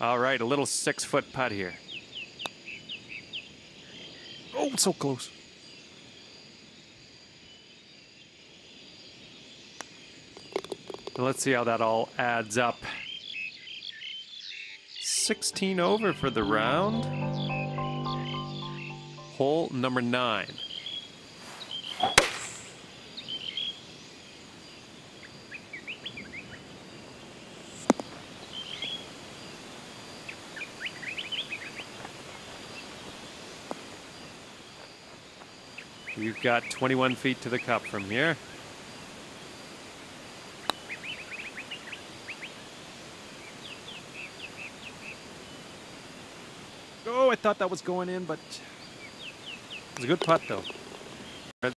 All right, a little six foot putt here. Oh, so close. Let's see how that all adds up. 16 over for the round. Hole number nine. You've got 21 feet to the cup from here. Oh, I thought that was going in, but it was a good putt, though.